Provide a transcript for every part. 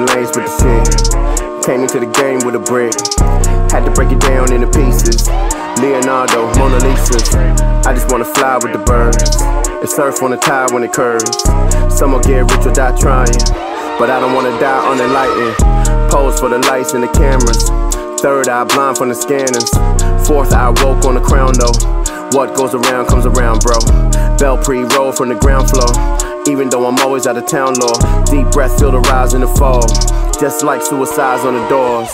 lanes with the shit. Came into the game with a brick. Had to break it down into pieces. Leonardo, Mona Lisa. I just wanna fly with the birds. And surf on the tide when it curves. Some will get rich or die trying. But I don't wanna die unenlightened. Pose for the lights and the cameras. Third eye blind from the scanners. Fourth eye woke on the crown though. What goes around comes around, bro. Bell pre roll from the ground floor. Even though I'm always out of town, Lord. Deep breath, feel the rise and the fall. Just like suicides on the doors.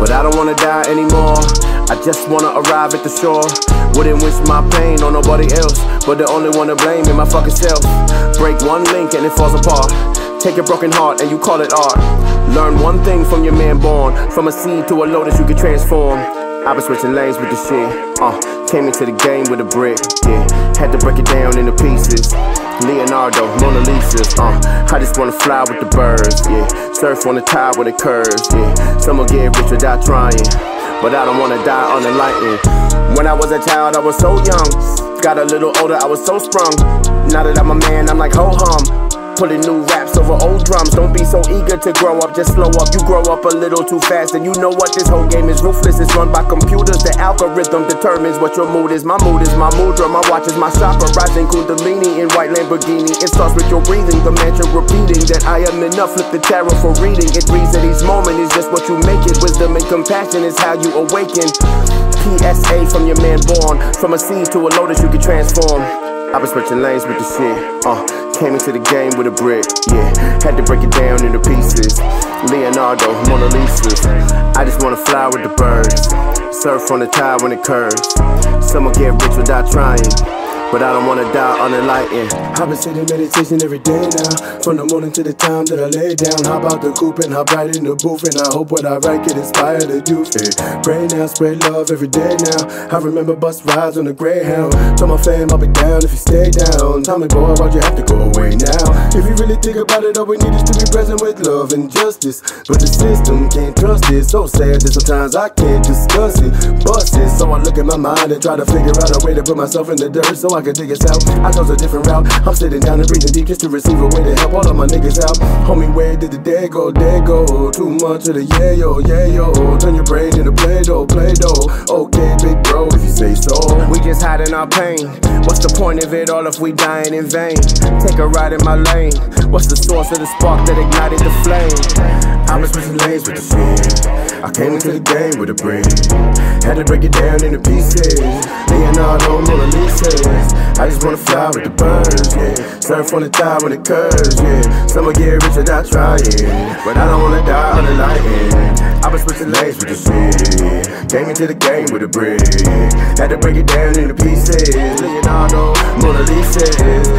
But I don't wanna die anymore. I just wanna arrive at the shore. Wouldn't wish my pain on nobody else. But the only one to blame is my fucking self. Break one link and it falls apart. Take a broken heart and you call it art. Learn one thing from your man born. From a seed to a lotus you can transform. I been switching lanes with the shit. Uh, came into the game with a brick. Yeah, had to break it down into pieces. Leonardo, Mona Lisa's. Uh, I just wanna fly with the birds. Yeah, surf on the tide with it curves. Yeah, some will get rich without trying. But I don't wanna die unenlightened. When I was a child, I was so young. Got a little older, I was so sprung. Now that I'm a man, I'm like ho hum. Pulling new raps over old drums. Don't be so eager to grow up, just slow up. You grow up a little too fast, and you know what? This whole game is ruthless. It's run by computers. The algorithm determines what your mood is. My mood is my mudra. My watch is my chakra. Rising Kundalini in white Lamborghini. It starts with your breathing. The mantra repeating that I am enough. Flip the tarot for reading. It reads that each moment is just what you make it. Wisdom and compassion is how you awaken. PSA from your man born. From a seed to a lotus, you can transform. I been switching lanes with the shit. Uh, came into the game with a brick. Yeah, had to break it down into pieces. Leonardo, Mona Lisa's. I just wanna fly with the birds. Surf on the tide when it curves. Some will get rich without trying. But I don't wanna die unenlightened. I've been sitting meditation every day now. From the morning to the time that I lay down. How about the coop and hop right in the booth? And I hope what I write can inspire the youth. Pray now, spread love every day now. I remember bus rides on the Greyhound. Told my fam I'll be down if you stay down. Tell me, boy, why'd you have to go away now? If you really think about it, all we need is to be present with love and justice. But the system can't trust it. So sad that sometimes I can't discuss it. Bust it. So I look at my mind and try to figure out a way to put myself in the dirt so I can dig it out. I chose a different route. I'm sitting down and breathing deep just to receive a way to help all of my niggas out. Homie, where did the day go? Day go. Too much of the yeah yo, yeah yo. Turn your brain into play doh, play doh. Okay, big bro, if you say so. We just hiding our pain. What's the point of it all if we dying in vain? Take a ride in my lane. What's the source of the spark that ignited the flame? I was switching lanes with the shit. I came into the game with a brick. Had to break it down into pieces. Leonardo, Mona Lisa's. I just wanna fly with the birds, yeah. Surf on the tide when it curves, yeah. Some will get rich without trying. But I don't wanna die unenlightened. I was switching lanes with the shit. Came into the game with a brick. Had to break it down into pieces. Leonardo, Mona Lisa's.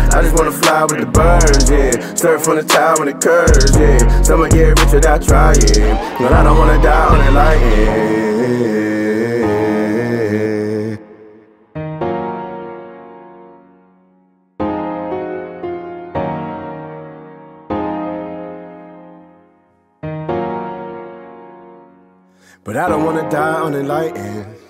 I just wanna fly with the birds, yeah. Surf on the tide when it curves, yeah. Some will get rich without trying. But I don't wanna die unenlightened. But I don't wanna die unenlightened.